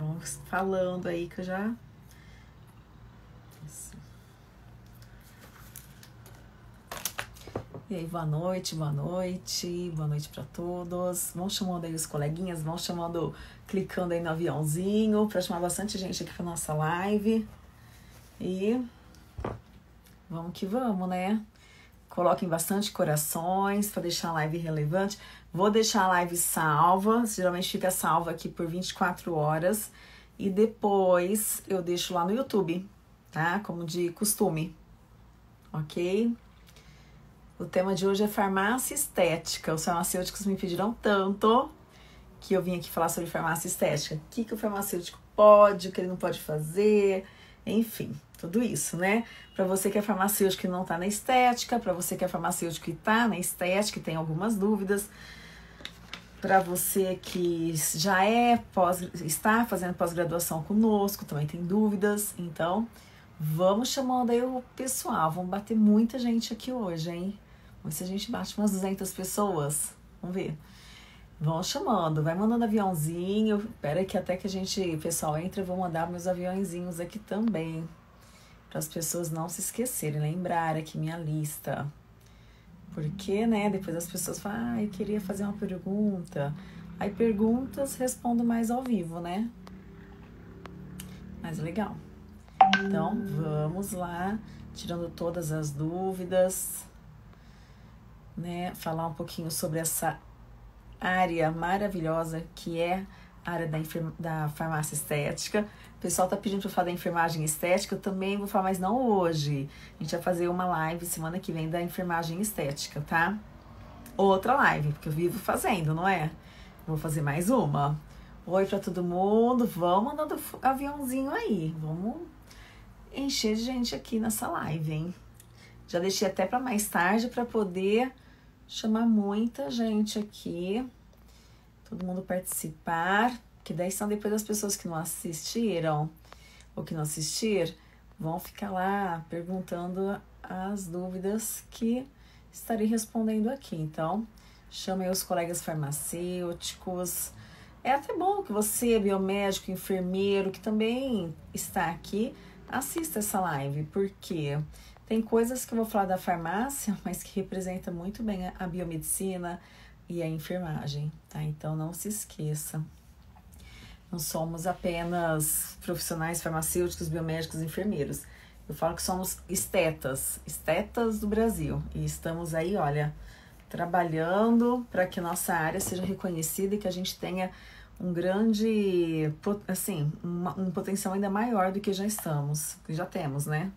Vamos falando aí que eu já. E aí, boa noite, boa noite, boa noite para todos. Vão chamando aí os coleguinhas, vão chamando, clicando aí no aviãozinho para chamar bastante gente aqui para nossa live. E vamos que vamos, né? Coloquem bastante corações para deixar a live relevante. Vou deixar a live salva, geralmente fica salva aqui por 24 horas. E depois eu deixo lá no YouTube, tá? Como de costume, ok? O tema de hoje é farmácia estética. Os farmacêuticos me pediram tanto que eu vim aqui falar sobre farmácia estética. O que, que o farmacêutico pode, o que ele não pode fazer, enfim, tudo isso, né? Para você que é farmacêutico e não está na estética, para você que é farmacêutico e está na estética e tem algumas dúvidas, para você que já é pós, está fazendo pós-graduação conosco, também tem dúvidas, então vamos chamando aí o pessoal, vamos bater muita gente aqui hoje, hein? Vamos ver se a gente bate umas 200 pessoas, vamos ver. Vão chamando, vai mandando aviãozinho. Espera que até que a gente, pessoal entra, eu vou mandar meus aviãozinhos aqui também. Para as pessoas não se esquecerem, lembrar aqui minha lista. Porque, né, depois as pessoas falam, ah, eu queria fazer uma pergunta. Aí perguntas, respondo mais ao vivo, né? Mas legal. Então, vamos lá, tirando todas as dúvidas, né? Falar um pouquinho sobre essa área maravilhosa que é a área da, da farmácia estética. O pessoal tá pedindo para falar da enfermagem estética, eu também vou falar, mas não hoje. A gente vai fazer uma live semana que vem da enfermagem estética, tá? Outra live, porque eu vivo fazendo, não é? Vou fazer mais uma. Oi para todo mundo, vamos mandando aviãozinho aí. Vamos encher de gente aqui nessa live, hein? Já deixei até para mais tarde para poder chamar muita gente aqui, todo mundo participar, que daí são depois as pessoas que não assistiram ou que não assistir, vão ficar lá perguntando as dúvidas que estarei respondendo aqui. Então, chame os colegas farmacêuticos. É até bom que você, biomédico, enfermeiro, que também está aqui, assista essa live, porque tem coisas que eu vou falar da farmácia, mas que representa muito bem a biomedicina e a enfermagem, tá? Então não se esqueça. Não somos apenas profissionais farmacêuticos, biomédicos, enfermeiros. Eu falo que somos estetas, estetas do Brasil. E estamos aí, olha, trabalhando para que nossa área seja reconhecida e que a gente tenha um grande, assim, um potencial ainda maior do que já estamos, que já temos, né?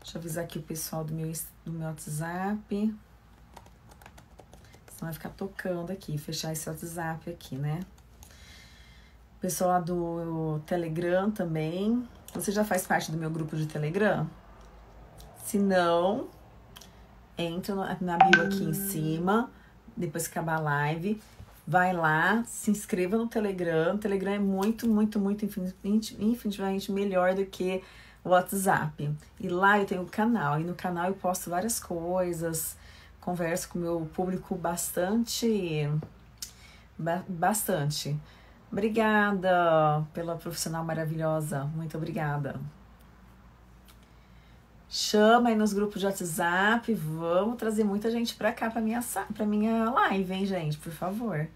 Deixa eu avisar aqui o pessoal do meu, do meu WhatsApp. Vai ficar tocando aqui, fechar esse WhatsApp aqui, né? Pessoal do Telegram também. Você já faz parte do meu grupo de Telegram? Se não, entra na bio aqui em cima, depois que acabar a live. Vai lá, se inscreva no Telegram. O Telegram é muito, muito, muito infinitamente melhor do que WhatsApp. E lá eu tenho o canal, e no canal eu posto várias coisas, converso com o meu público bastante. Ba bastante. Obrigada pela profissional maravilhosa. Muito obrigada. Chama aí nos grupos de WhatsApp. Vamos trazer muita gente pra cá, pra minha, pra minha live, hein, gente? Por favor.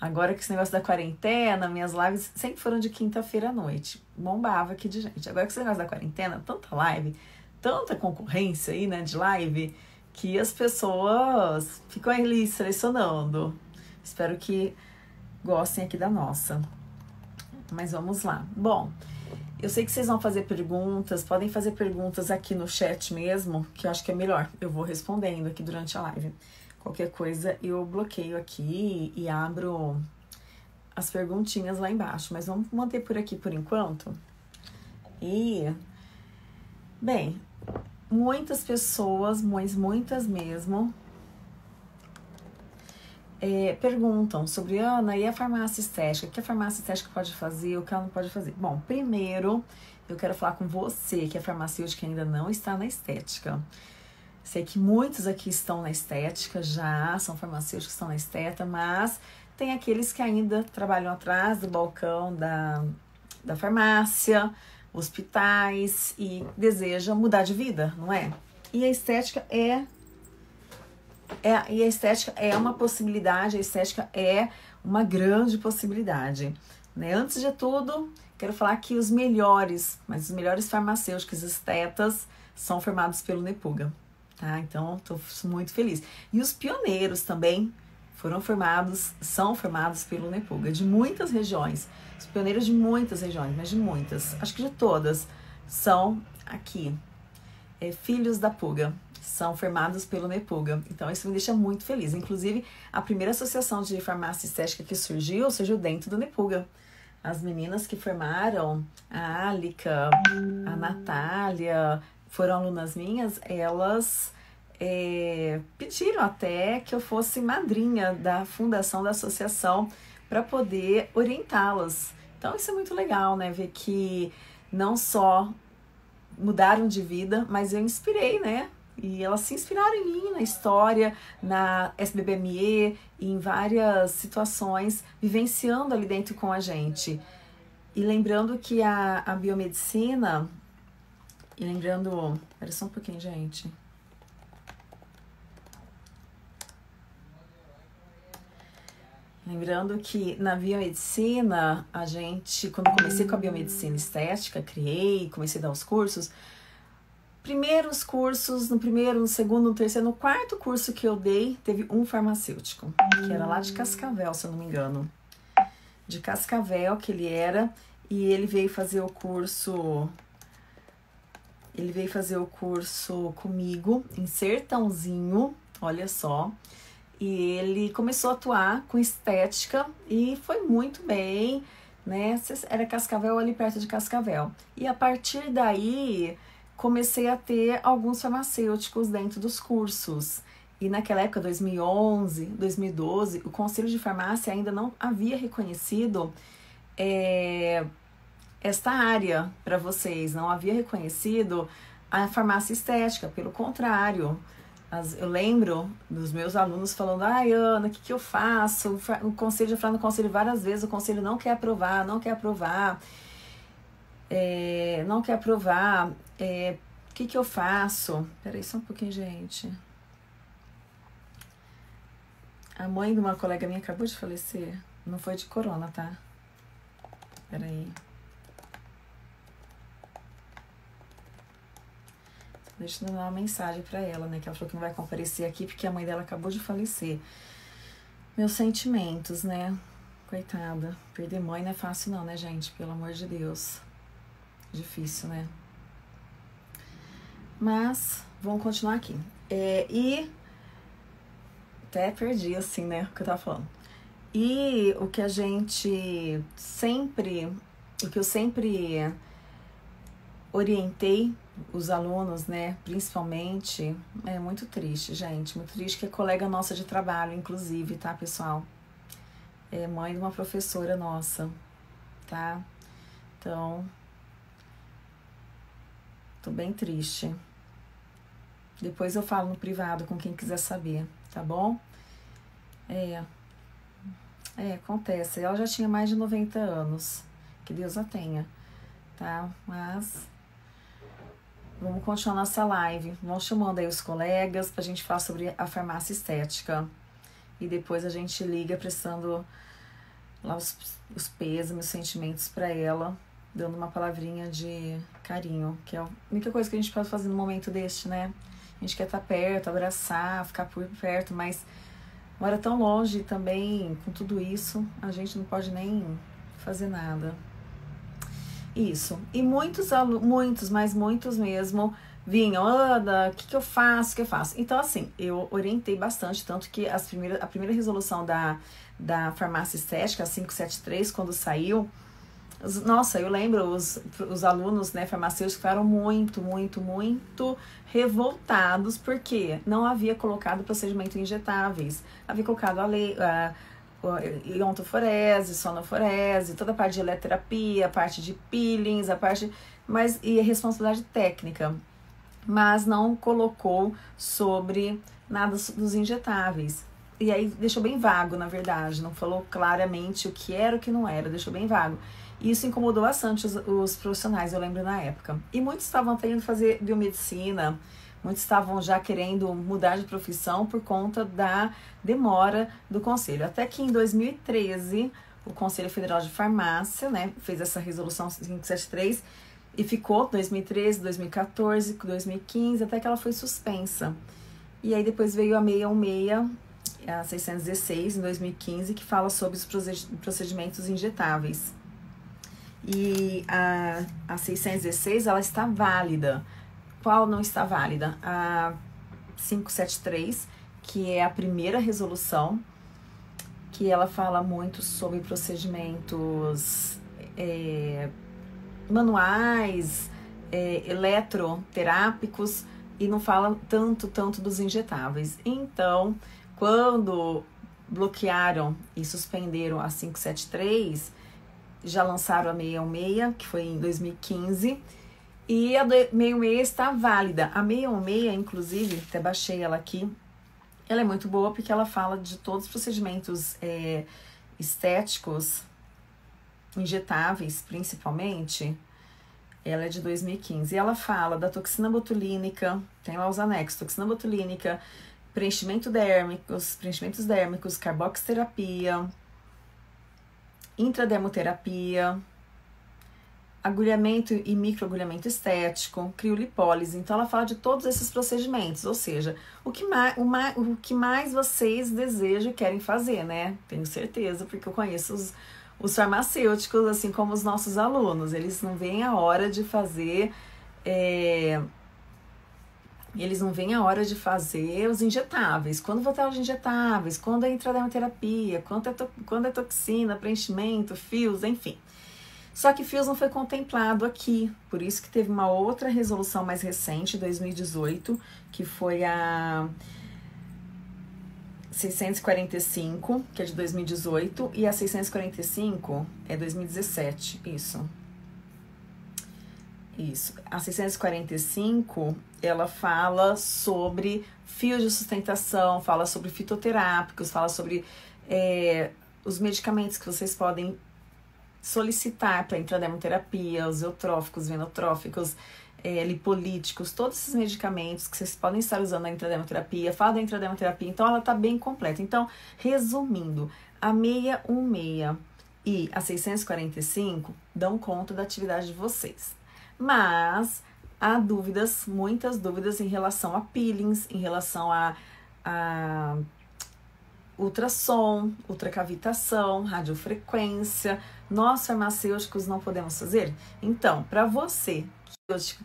Agora que esse negócio da quarentena, minhas lives sempre foram de quinta-feira à noite. Bombava aqui de gente. Agora que esse negócio da quarentena, tanta live, tanta concorrência aí, né, de live, que as pessoas ficam ali selecionando. Espero que gostem aqui da nossa. Mas vamos lá. Bom, eu sei que vocês vão fazer perguntas, podem fazer perguntas aqui no chat mesmo, que eu acho que é melhor. Eu vou respondendo aqui durante a live. Qualquer coisa eu bloqueio aqui e abro as perguntinhas lá embaixo, mas vamos manter por aqui por enquanto. E, bem, muitas pessoas, mas muitas mesmo, é, perguntam sobre Ana e a farmácia estética, o que a farmácia estética pode fazer, o que ela não pode fazer. Bom, primeiro eu quero falar com você que é farmacêutica ainda não está na estética. Sei que muitos aqui estão na estética já, são farmacêuticos que estão na estética, mas tem aqueles que ainda trabalham atrás do balcão da, da farmácia, hospitais e desejam mudar de vida, não é? E a estética é, é e a estética é uma possibilidade, a estética é uma grande possibilidade. Né? Antes de tudo, quero falar que os melhores, mas os melhores farmacêuticos estetas são formados pelo Nepuga. Tá? Então, estou muito feliz. E os pioneiros também foram formados, são formados pelo Nepuga, de muitas regiões. Os pioneiros de muitas regiões, mas de muitas, acho que de todas, são aqui, é, filhos da Puga, são formados pelo Nepuga. Então, isso me deixa muito feliz. Inclusive, a primeira associação de farmácia estética que surgiu, surgiu dentro do Nepuga. As meninas que formaram, a Alica, a Natália, foram alunas minhas, elas é, pediram até que eu fosse madrinha da fundação da associação para poder orientá-las. Então isso é muito legal, né? Ver que não só mudaram de vida, mas eu inspirei, né? E elas se inspiraram em mim, na história, na SBBME, em várias situações, vivenciando ali dentro com a gente. E lembrando que a, a biomedicina, e lembrando. Espera só um pouquinho, gente. Lembrando que na biomedicina, a gente, quando comecei com a biomedicina estética, criei, comecei a dar os cursos. Primeiros cursos, no primeiro, no segundo, no terceiro, no quarto curso que eu dei, teve um farmacêutico, que era lá de Cascavel, se eu não me engano. De Cascavel, que ele era, e ele veio fazer o curso. Ele veio fazer o curso comigo em Sertãozinho, olha só. E ele começou a atuar com estética e foi muito bem, né? Era Cascavel ali perto de Cascavel. E a partir daí comecei a ter alguns farmacêuticos dentro dos cursos. E naquela época, 2011, 2012, o Conselho de Farmácia ainda não havia reconhecido é, esta área para vocês, não havia reconhecido a farmácia estética, pelo contrário. As, eu lembro dos meus alunos falando, ai Ana, o que, que eu faço? O conselho, já falando no conselho várias vezes, o conselho não quer aprovar, não quer aprovar, é, não quer aprovar, é, o que, que eu faço? Peraí, só um pouquinho, gente. A mãe de uma colega minha acabou de falecer. Não foi de corona, tá? Peraí. Deixa dar uma mensagem para ela, né? Que ela falou que não vai comparecer aqui porque a mãe dela acabou de falecer. Meus sentimentos, né? Coitada. Perder mãe não é fácil, não, né, gente? Pelo amor de Deus. Difícil, né? Mas vamos continuar aqui. É, e até perdi, assim, né? O que eu tava falando. E o que a gente sempre. O que eu sempre orientei os alunos, né, principalmente, é muito triste, gente, muito triste que é colega nossa de trabalho, inclusive, tá, pessoal? É mãe de uma professora nossa, tá? Então, tô bem triste. Depois eu falo no privado com quem quiser saber, tá bom? É, é, acontece. Ela já tinha mais de 90 anos, que Deus a tenha, tá? Mas Vamos continuar nossa live. Vamos chamando aí os colegas para a gente falar sobre a farmácia estética. E depois a gente liga prestando lá os, os pêsames, os sentimentos para ela, dando uma palavrinha de carinho, que é a única coisa que a gente pode fazer no momento deste, né? A gente quer estar tá perto, abraçar, ficar por perto, mas mora tão longe também, com tudo isso, a gente não pode nem fazer nada. Isso. E muitos alunos, muitos, mas muitos mesmo, vinham, Ana, o que, que eu faço? O que eu faço? Então, assim, eu orientei bastante, tanto que as primeiras, a primeira resolução da, da farmácia estética, a 573, quando saiu, os, nossa, eu lembro, os, os alunos né, farmacêuticos ficaram muito, muito, muito revoltados, porque não havia colocado procedimento injetáveis, havia colocado a lei. A, iontoforese, sonoforese, toda a parte de eletroterapia, a parte de peelings, a parte mas e a responsabilidade técnica, mas não colocou sobre nada dos injetáveis. e aí deixou bem vago, na verdade, não falou claramente o que era o que não era, deixou bem vago. E isso incomodou bastante os, os profissionais, eu lembro na época. E muitos estavam tendo fazer biomedicina, muitos estavam já querendo mudar de profissão por conta da demora do conselho. Até que em 2013, o Conselho Federal de Farmácia, né, fez essa resolução 573 e ficou 2013, 2014, 2015, até que ela foi suspensa. E aí depois veio a 616, a 616 em 2015, que fala sobre os procedimentos injetáveis. E a, a 616, ela está válida. Qual não está válida? A 573, que é a primeira resolução, que ela fala muito sobre procedimentos é, manuais, é, eletroterápicos, e não fala tanto, tanto dos injetáveis. Então, quando bloquearam e suspenderam a 573, já lançaram a 616, que foi em 2015, e a 616 está válida. A 616, inclusive, até baixei ela aqui, ela é muito boa porque ela fala de todos os procedimentos é, estéticos, injetáveis principalmente, ela é de 2015. E ela fala da toxina botulínica, tem lá os anexos, toxina botulínica, preenchimento dérmicos, preenchimentos dérmicos, carboxterapia, intradermoterapia, agulhamento e microagulhamento estético, criolipólise. Então ela fala de todos esses procedimentos, ou seja, o que mais, o, mais, o que mais vocês desejam e querem fazer, né? Tenho certeza, porque eu conheço os, os farmacêuticos, assim como os nossos alunos, eles não veem a hora de fazer. É, eles não veem a hora de fazer os injetáveis. Quando voltar os injetáveis, quando é intradermoterapia, quando é, quando é toxina, preenchimento, fios, enfim. Só que fios não foi contemplado aqui, por isso que teve uma outra resolução mais recente, 2018, que foi a 645, que é de 2018, e a 645 é 2017, isso. Isso. A 645, ela fala sobre fios de sustentação, fala sobre fitoterápicos, fala sobre é, os medicamentos que vocês podem solicitar para intradermoterapia, os eutróficos, venotróficos, é, lipolíticos, todos esses medicamentos que vocês podem estar usando na intradermoterapia, fala da intradermoterapia, então ela está bem completa. Então, resumindo, a 616 e a 645 dão conta da atividade de vocês. Mas há dúvidas, muitas dúvidas em relação a peelings, em relação a, a ultrassom, ultracavitação, radiofrequência. Nós farmacêuticos não podemos fazer? Então, para você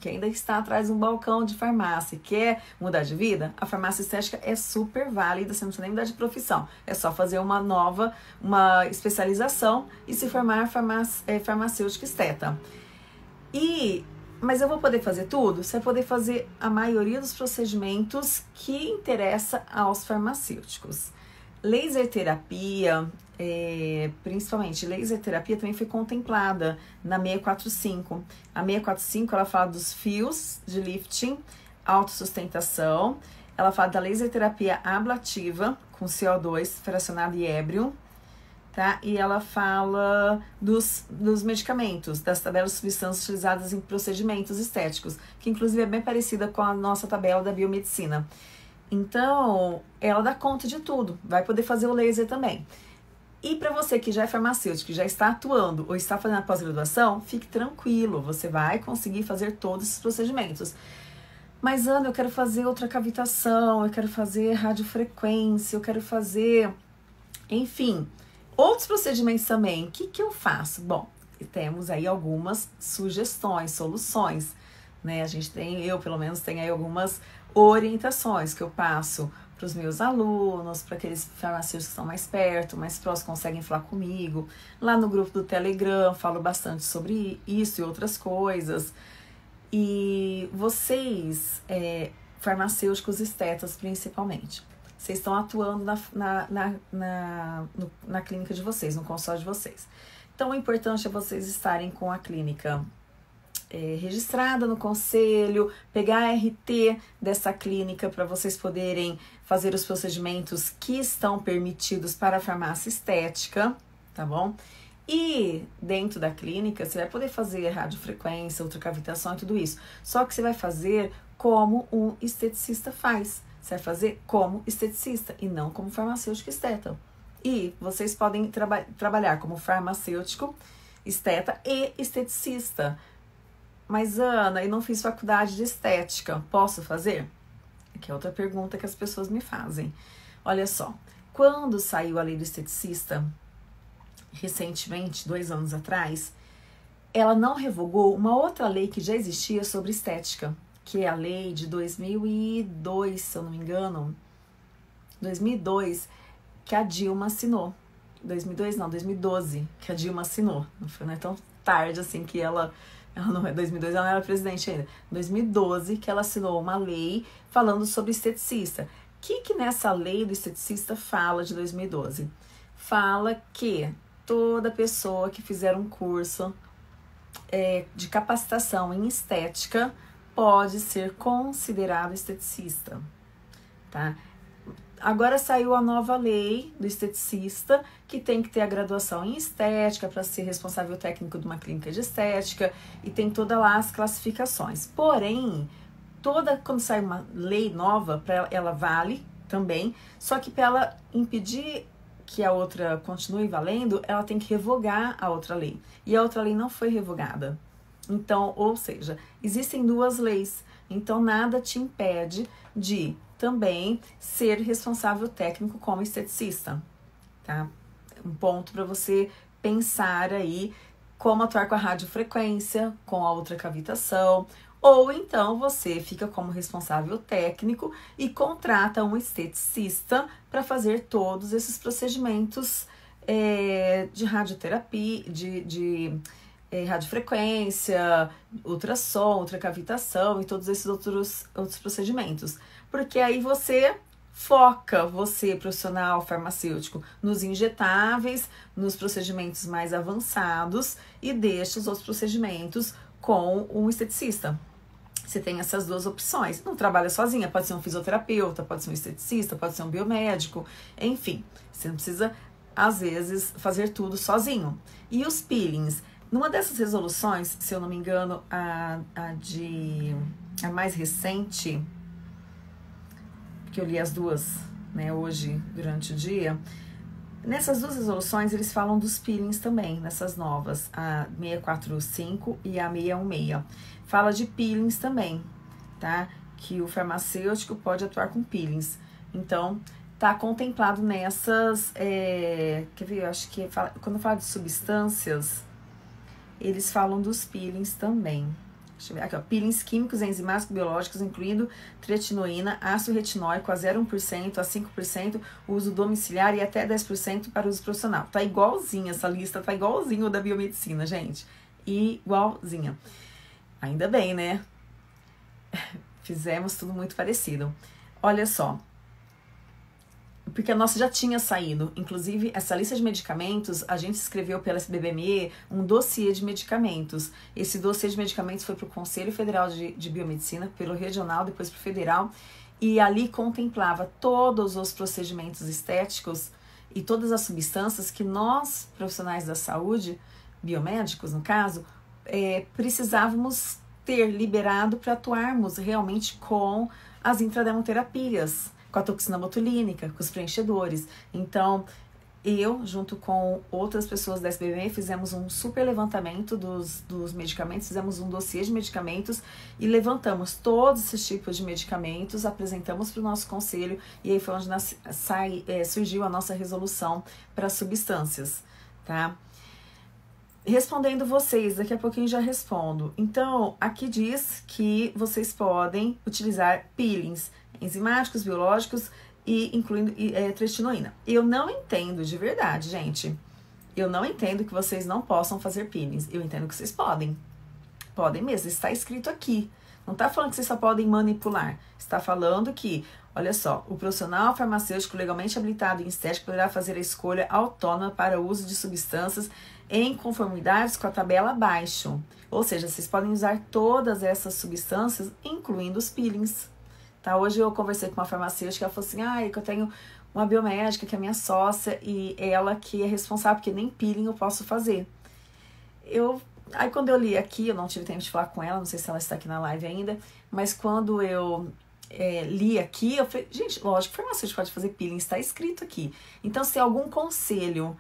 que ainda está atrás de um balcão de farmácia e quer mudar de vida, a farmácia estética é super válida, você não precisa nem mudar de profissão. É só fazer uma nova, uma especialização e se formar farmac é, farmacêutica esteta. E mas eu vou poder fazer tudo? Você vai poder fazer a maioria dos procedimentos que interessa aos farmacêuticos. Laser terapia, é, principalmente laser terapia, também foi contemplada na 645. A 645 ela fala dos fios de lifting, autossustentação. Ela fala da laser terapia ablativa com CO2 fracionado e ébrio, tá? E ela fala dos, dos medicamentos, das tabelas de substâncias utilizadas em procedimentos estéticos, que inclusive é bem parecida com a nossa tabela da biomedicina. Então, ela dá conta de tudo, vai poder fazer o laser também. E para você que já é farmacêutico, que já está atuando ou está fazendo a pós-graduação, fique tranquilo, você vai conseguir fazer todos esses procedimentos. Mas, Ana, eu quero fazer outra cavitação, eu quero fazer radiofrequência, eu quero fazer. Enfim, outros procedimentos também. O que, que eu faço? Bom, temos aí algumas sugestões, soluções. Né? A gente tem, eu pelo menos tenho aí algumas orientações que eu passo para os meus alunos, para aqueles farmacêuticos que estão mais perto, mais próximos, conseguem falar comigo. Lá no grupo do Telegram falo bastante sobre isso e outras coisas. E vocês, é, farmacêuticos estetas principalmente, vocês estão atuando na, na, na, na, no, na clínica de vocês, no consultório de vocês. Então, o importante é vocês estarem com a clínica é, registrada no conselho, pegar a RT dessa clínica para vocês poderem fazer os procedimentos que estão permitidos para a farmácia estética, tá bom? E dentro da clínica você vai poder fazer radiofrequência, ultracavitação e tudo isso. Só que você vai fazer como um esteticista faz. Você vai fazer como esteticista e não como farmacêutico esteta. E vocês podem traba trabalhar como farmacêutico, esteta e esteticista. Mas, Ana, eu não fiz faculdade de estética, posso fazer? Que é outra pergunta que as pessoas me fazem. Olha só, quando saiu a lei do esteticista, recentemente, dois anos atrás, ela não revogou uma outra lei que já existia sobre estética, que é a lei de 2002, se eu não me engano, 2002, que a Dilma assinou. 2002 não, 2012, que a Dilma assinou. Não foi não é tão tarde assim que ela ela não é 2002, ela não era presidente ainda. 2012 que ela assinou uma lei falando sobre esteticista. O que que nessa lei do esteticista fala de 2012? Fala que toda pessoa que fizer um curso é, de capacitação em estética pode ser considerado esteticista, tá? Agora saiu a nova lei do esteticista, que tem que ter a graduação em estética para ser responsável técnico de uma clínica de estética e tem todas lá as classificações. Porém, toda quando sai uma lei nova, ela, ela vale também, só que para ela impedir que a outra continue valendo, ela tem que revogar a outra lei. E a outra lei não foi revogada. Então, ou seja, existem duas leis. Então, nada te impede de também ser responsável técnico como esteticista, tá? Um ponto para você pensar aí como atuar com a radiofrequência, com a ultracavitação, ou então você fica como responsável técnico e contrata um esteticista para fazer todos esses procedimentos é, de radioterapia, de, de é, radiofrequência, ultrassom, ultracavitação e todos esses outros, outros procedimentos porque aí você foca você, profissional farmacêutico, nos injetáveis, nos procedimentos mais avançados e deixa os outros procedimentos com um esteticista. Você tem essas duas opções. Não trabalha sozinha, pode ser um fisioterapeuta, pode ser um esteticista, pode ser um biomédico, enfim. Você não precisa, às vezes, fazer tudo sozinho. E os peelings? Numa dessas resoluções, se eu não me engano, a, a de a mais recente, que eu li as duas, né, hoje durante o dia. Nessas duas resoluções, eles falam dos peelings também, nessas novas, a 645 e a 616. Fala de peelings também, tá? Que o farmacêutico pode atuar com peelings. Então, tá contemplado nessas. É, quer ver? Eu acho que fala, quando fala de substâncias, eles falam dos peelings também. Deixa eu ver aqui, ó. Peelings químicos enzimáticos biológicos, incluindo tretinoína, ácido retinóico a 0,1% a 5%, uso domiciliar e até 10% para uso profissional. Tá igualzinha essa lista, tá igualzinho da biomedicina, gente. Igualzinha. Ainda bem, né? Fizemos tudo muito parecido. Olha só, porque a nossa já tinha saído. Inclusive, essa lista de medicamentos, a gente escreveu pela SBBME um dossiê de medicamentos. Esse dossiê de medicamentos foi para o Conselho Federal de, de Biomedicina, pelo regional, depois para o federal, e ali contemplava todos os procedimentos estéticos e todas as substâncias que nós, profissionais da saúde, biomédicos no caso, é, precisávamos ter liberado para atuarmos realmente com as intradermoterapias com a toxina botulínica, com os preenchedores. Então, eu, junto com outras pessoas da SBM, fizemos um super levantamento dos, dos medicamentos, fizemos um dossiê de medicamentos e levantamos todos esses tipos de medicamentos, apresentamos para o nosso conselho e aí foi onde nas, sai, é, surgiu a nossa resolução para substâncias, tá? Respondendo vocês, daqui a pouquinho já respondo. Então, aqui diz que vocês podem utilizar peelings enzimáticos, biológicos e incluindo é. Eu não entendo de verdade, gente. Eu não entendo que vocês não possam fazer peelings. Eu entendo que vocês podem. Podem mesmo, está escrito aqui. Não está falando que vocês só podem manipular. Está falando que, olha só, o profissional farmacêutico legalmente habilitado em estética poderá fazer a escolha autônoma para o uso de substâncias em conformidades com a tabela abaixo. Ou seja, vocês podem usar todas essas substâncias, incluindo os peelings. Tá? Hoje eu conversei com uma farmacêutica, ela falou assim, ah, é que eu tenho uma biomédica que é minha sócia e ela que é responsável, porque nem peeling eu posso fazer. Eu, aí quando eu li aqui, eu não tive tempo de falar com ela, não sei se ela está aqui na live ainda, mas quando eu é, li aqui, eu falei, gente, lógico, farmacêutico pode fazer peeling, está escrito aqui. Então, se algum conselho,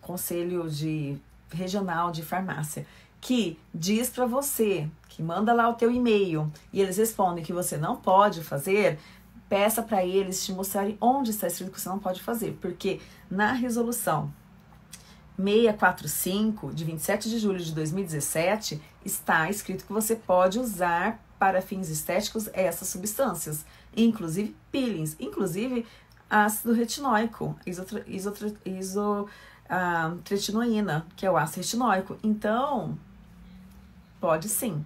conselho de regional de farmácia, que diz para você, que manda lá o teu e-mail e eles respondem que você não pode fazer, peça para eles te mostrarem onde está escrito que você não pode fazer, porque na resolução 645 de 27 de julho de 2017 está escrito que você pode usar para fins estéticos essas substâncias, inclusive peelings, inclusive ácido retinóico, isotretinoína, uh, que é o ácido retinóico. Então, Pode sim.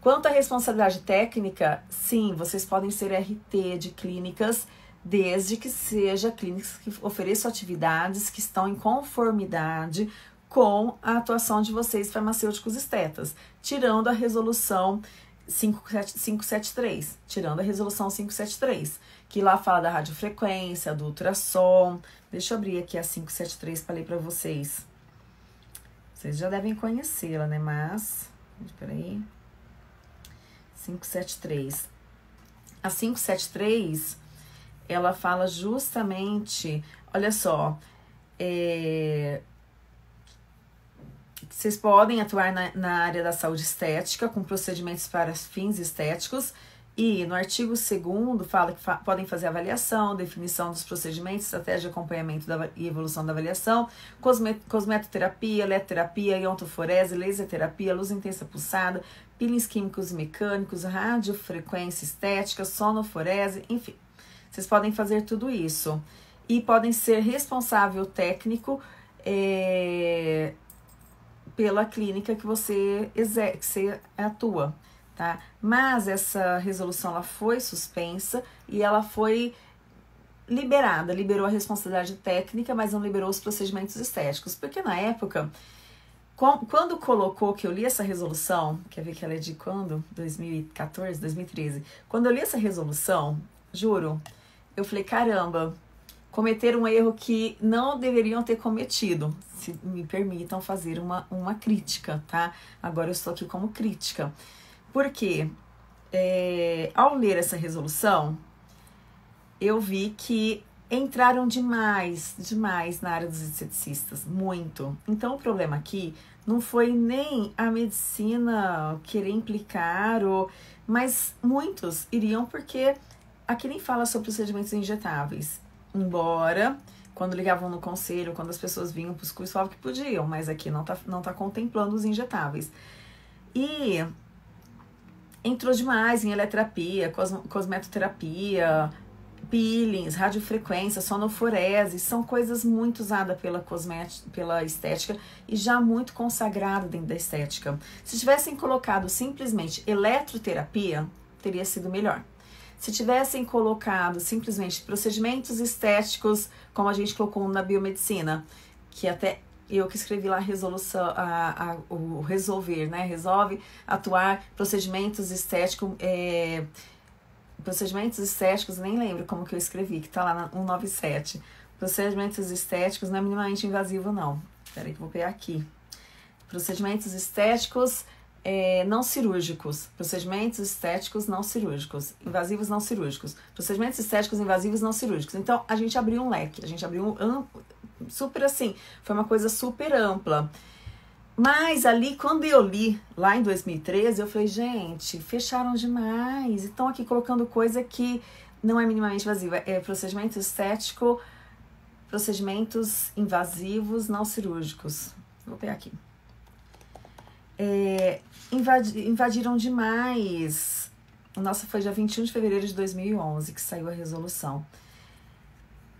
Quanto à responsabilidade técnica, sim, vocês podem ser RT de clínicas, desde que seja clínicas que ofereçam atividades que estão em conformidade com a atuação de vocês, farmacêuticos estetas, tirando a resolução 573, tirando a resolução 573, que lá fala da radiofrequência, do ultrassom. Deixa eu abrir aqui a 573 para ler para vocês. Vocês já devem conhecê-la, né? Mas Espera aí. 573. A 573, ela fala justamente, olha só, é, vocês podem atuar na, na área da saúde estética com procedimentos para fins estéticos e no artigo 2 fala que fa podem fazer avaliação, definição dos procedimentos, estratégia de acompanhamento da, e evolução da avaliação, cosmet cosmetoterapia, eletroterapia, iontoforese, laser terapia, luz intensa pulsada, peelings químicos e mecânicos, radiofrequência estética, sonoforese, enfim. Vocês podem fazer tudo isso. E podem ser responsável técnico é, pela clínica que você, que você atua tá? Mas essa resolução ela foi suspensa e ela foi liberada, liberou a responsabilidade técnica, mas não liberou os procedimentos estéticos, porque na época quando colocou que eu li essa resolução, quer ver que ela é de quando? 2014, 2013. Quando eu li essa resolução, juro, eu falei, caramba, cometeram um erro que não deveriam ter cometido. Se me permitam fazer uma, uma crítica, tá? Agora eu estou aqui como crítica. Porque é, ao ler essa resolução, eu vi que entraram demais, demais na área dos esteticistas, muito. Então o problema aqui não foi nem a medicina querer implicar, ou, mas muitos iriam porque aqui nem fala sobre procedimentos injetáveis. Embora, quando ligavam no conselho, quando as pessoas vinham para os cursos, falavam que podiam, mas aqui não está não tá contemplando os injetáveis. E entrou demais em eletrapia, cosmetoterapia, peelings, radiofrequência, sonoforese, são coisas muito usadas pela cosmética, pela estética e já muito consagrada dentro da estética. Se tivessem colocado simplesmente eletroterapia, teria sido melhor. Se tivessem colocado simplesmente procedimentos estéticos, como a gente colocou na biomedicina, que até eu que escrevi lá a resolução, a, a, o resolver, né? Resolve atuar procedimentos estéticos, é, procedimentos estéticos, nem lembro como que eu escrevi, que tá lá na 197. Procedimentos estéticos não é minimamente invasivo, não. Peraí que eu vou pegar aqui. Procedimentos estéticos é, não cirúrgicos, procedimentos estéticos não cirúrgicos, invasivos não cirúrgicos, procedimentos estéticos invasivos não cirúrgicos. Então, a gente abriu um leque, a gente abriu um, super assim, foi uma coisa super ampla. Mas ali, quando eu li, lá em 2013, eu falei, gente, fecharam demais. Estão aqui colocando coisa que não é minimamente invasiva. É procedimento estético, procedimentos invasivos não cirúrgicos. Vou pegar aqui. É, invadiram demais. Nossa, foi dia 21 de fevereiro de 2011 que saiu a resolução.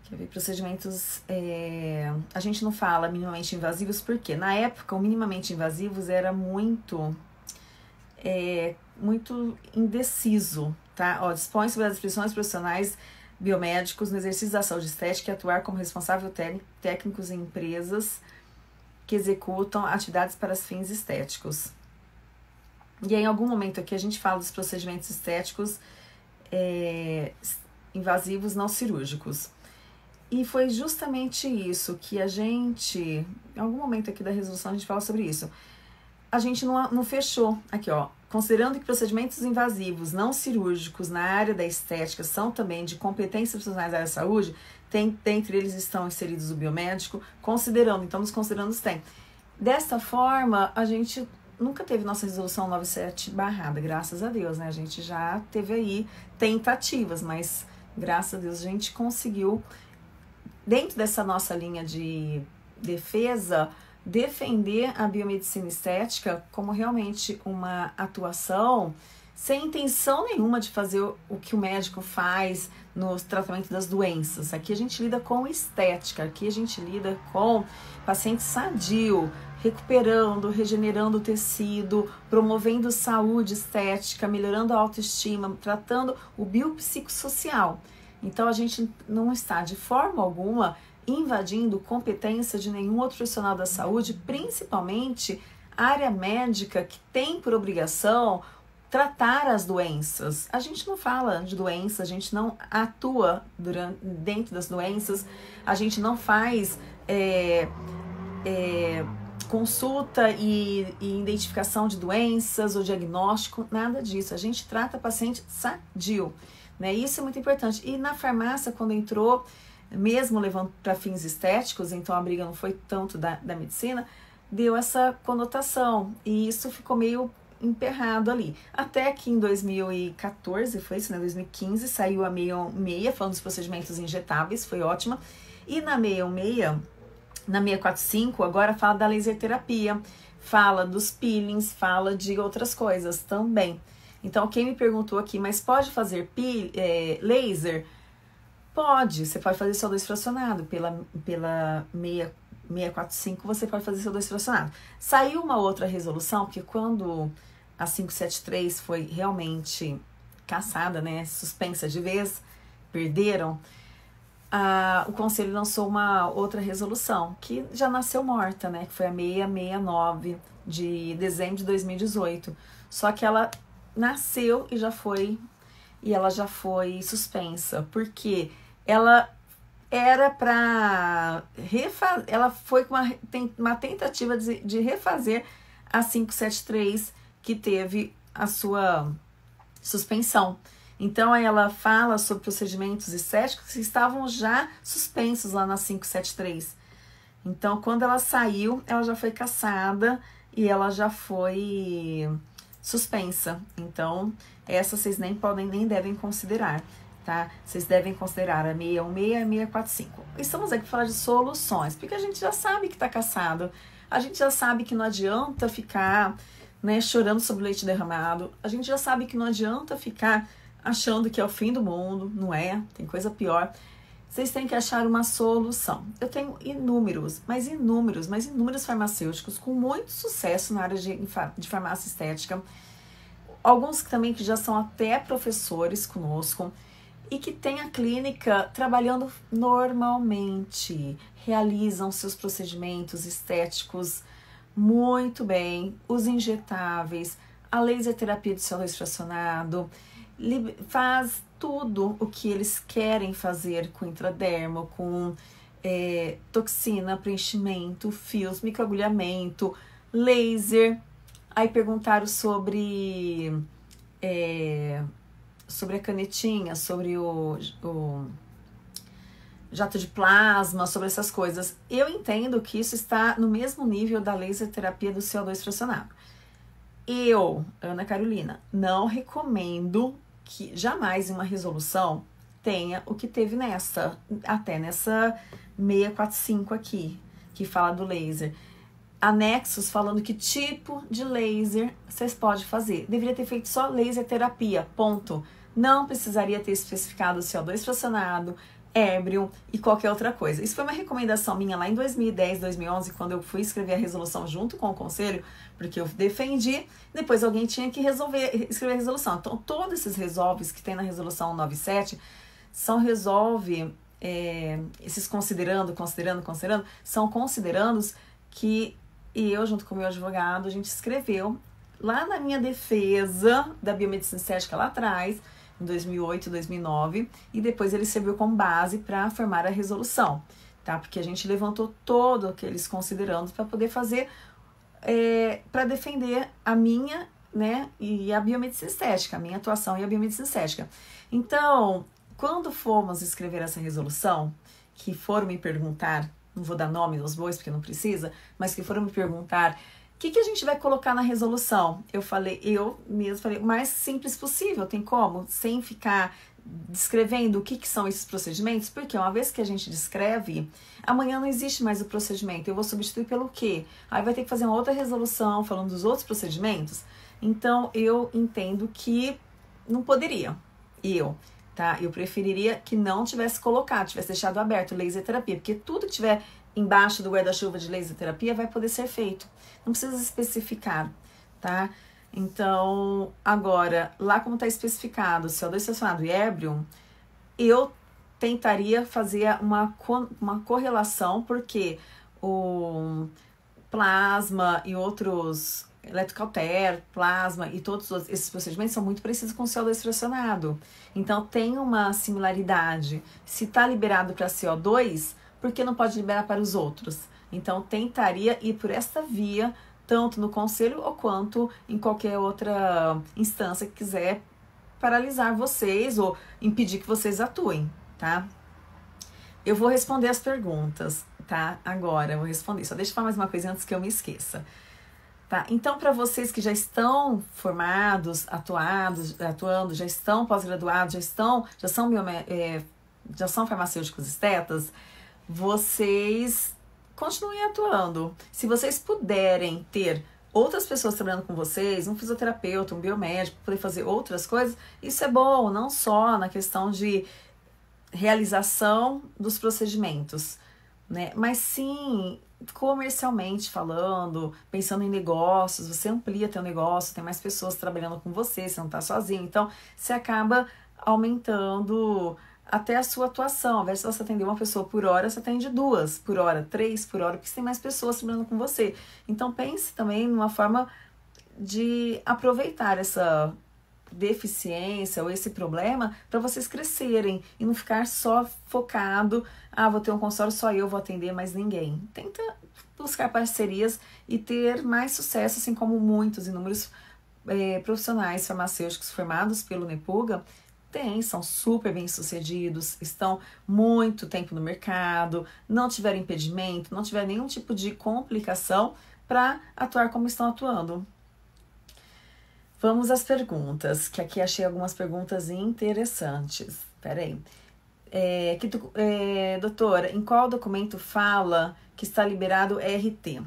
Quer ver, procedimentos. É, a gente não fala minimamente invasivos porque na época o minimamente invasivos era muito é, muito indeciso, tá? Ó, dispõe sobre as inscrições profissionais biomédicos no exercício da saúde estética e atuar como responsável técnicos em empresas que executam atividades para fins estéticos. E em algum momento aqui a gente fala dos procedimentos estéticos é, invasivos não cirúrgicos. E foi justamente isso que a gente, em algum momento aqui da resolução a gente fala sobre isso. A gente não, não fechou aqui, ó. Considerando que procedimentos invasivos não cirúrgicos na área da estética são também de competências profissionais da área da saúde, tem, dentre eles estão inseridos o biomédico, considerando, então nos considerando tem. Desta forma, a gente nunca teve nossa resolução 97 barrada, graças a Deus, né? A gente já teve aí tentativas, mas graças a Deus a gente conseguiu, dentro dessa nossa linha de defesa, defender a biomedicina estética como realmente uma atuação sem intenção nenhuma de fazer o que o médico faz no tratamento das doenças. Aqui a gente lida com estética, aqui a gente lida com paciente sadio, recuperando, regenerando o tecido, promovendo saúde estética, melhorando a autoestima, tratando o biopsicossocial. Então a gente não está de forma alguma invadindo competência de nenhum outro profissional da saúde, principalmente área médica que tem por obrigação tratar as doenças. A gente não fala de doenças, a gente não atua durante, dentro das doenças, a gente não faz é, é, consulta e, e, identificação de doenças ou diagnóstico, nada disso. A gente trata paciente sadio, né? Isso é muito importante. E na farmácia, quando entrou, mesmo levando para fins estéticos, então a briga não foi tanto da, da medicina, deu essa conotação e isso ficou meio emperrado ali. Até que em 2014, foi isso, né? 2015, saiu a 616, falando dos procedimentos injetáveis, foi ótima. E na 616, na 645, agora fala da laser terapia, fala dos peelings, fala de outras coisas também. Então, quem me perguntou aqui, mas pode fazer peel, é, laser? Pode, você pode fazer CO2 fracionado pela, pela 645, você pode fazer CO2 fracionado. Saiu uma outra resolução, porque quando a 573 foi realmente caçada, né, suspensa de vez, perderam, o Conselho lançou uma outra resolução, que já nasceu morta, né, que foi a 669 de dezembro de 2018. Só que ela nasceu e já foi e ela já foi suspensa, porque ela era para refazer, ela foi com uma, uma tentativa de, de refazer a 573 que teve a sua suspensão. Então, ela fala sobre procedimentos estéticos que estavam já suspensos lá na 573. Então, quando ela saiu, ela já foi caçada e ela já foi suspensa. Então, essa vocês nem podem nem devem considerar, tá? Vocês devem considerar a 616 e a 645. Estamos aqui para falar de soluções, porque a gente já sabe que está caçado. A gente já sabe que não adianta ficar né, chorando sobre o leite derramado. A gente já sabe que não adianta ficar achando que é o fim do mundo, não é? Tem coisa pior. Vocês têm que achar uma solução. Eu tenho inúmeros, mas inúmeros, mas inúmeros farmacêuticos com muito sucesso na área de, de farmácia estética. Alguns também que já são até professores conosco e que têm a clínica trabalhando normalmente, realizam seus procedimentos estéticos muito bem os injetáveis, a laser terapia de CO2 fracionado, faz tudo o que eles querem fazer com intradermo, com é, toxina, preenchimento, fios, microagulhamento, laser. Aí perguntaram sobre, é, sobre a canetinha, sobre o, o jato de plasma, sobre essas coisas. Eu entendo que isso está no mesmo nível da laser terapia do CO2 fracionado. Eu, Ana Carolina, não recomendo que jamais em uma resolução tenha o que teve nessa, até nessa 645 aqui, que fala do laser. Anexos falando que tipo de laser vocês podem fazer. Deveria ter feito só laser terapia, ponto. Não precisaria ter especificado CO2 fracionado, Ébrio e qualquer outra coisa. Isso foi uma recomendação minha lá em 2010, 2011, quando eu fui escrever a resolução junto com o conselho, porque eu defendi, depois alguém tinha que resolver, escrever a resolução. Então, todos esses resolves que tem na resolução 97 são resolve, é, esses considerando, considerando, considerando, são considerandos que eu, junto com o meu advogado, a gente escreveu lá na minha defesa da biomedicina estética lá atrás, em 2008, 2009, e depois ele serviu como base para formar a resolução, tá? Porque a gente levantou todo aqueles considerandos para poder fazer, é, para defender a minha, né, e a biomedicina estética, a minha atuação e a biomedicina estética. Então, quando formos escrever essa resolução, que foram me perguntar, não vou dar nome dos bois porque não precisa, mas que foram me perguntar que, que a gente vai colocar na resolução? Eu falei, eu mesmo falei, o mais simples possível, tem como? Sem ficar descrevendo o que, que são esses procedimentos, porque uma vez que a gente descreve, amanhã não existe mais o procedimento, eu vou substituir pelo quê? Aí vai ter que fazer uma outra resolução falando dos outros procedimentos. Então eu entendo que não poderia. Eu, tá? Eu preferiria que não tivesse colocado, tivesse deixado aberto laser terapia, porque tudo que tiver embaixo do guarda-chuva de laser terapia vai poder ser feito. Não precisa especificar, tá? Então, agora, lá como está especificado CO2 estacionado e ébrio, eu tentaria fazer uma, uma correlação, porque o plasma e outros eletrocauter, plasma e todos esses procedimentos são muito precisos com CO2 fracionado. Então tem uma similaridade. Se está liberado para CO2, por que não pode liberar para os outros? Então, tentaria ir por esta via, tanto no conselho ou quanto em qualquer outra instância que quiser paralisar vocês ou impedir que vocês atuem, tá? Eu vou responder as perguntas, tá? Agora, eu vou responder. Só deixa eu falar mais uma coisa antes que eu me esqueça. Tá? Então, para vocês que já estão formados, atuados, atuando, já estão pós-graduados, já estão, já são, é, já são farmacêuticos estetas, vocês continuem atuando. Se vocês puderem ter outras pessoas trabalhando com vocês, um fisioterapeuta, um biomédico, poder fazer outras coisas, isso é bom, não só na questão de realização dos procedimentos, né? Mas sim, comercialmente falando, pensando em negócios, você amplia teu negócio, tem mais pessoas trabalhando com você, você não está sozinho. Então, você acaba aumentando até a sua atuação. Ao invés de você atender uma pessoa por hora, você atende duas por hora, três por hora, porque você tem mais pessoas trabalhando com você. Então pense também numa forma de aproveitar essa deficiência ou esse problema para vocês crescerem e não ficar só focado, ah, vou ter um consultório só eu vou atender, mais ninguém. Tenta buscar parcerias e ter mais sucesso, assim como muitos inúmeros é, profissionais farmacêuticos formados pelo Nepuga tem, são super bem sucedidos, estão muito tempo no mercado, não tiveram impedimento, não tiveram nenhum tipo de complicação para atuar como estão atuando. Vamos às perguntas, que aqui achei algumas perguntas interessantes. Peraí. É, que, é, doutora, em qual documento fala que está liberado RT?